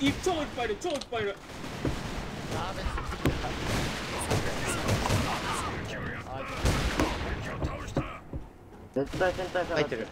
い超いっぱいいる超いっぱいいる。ダメ絶対戦隊から入ってる。